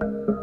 you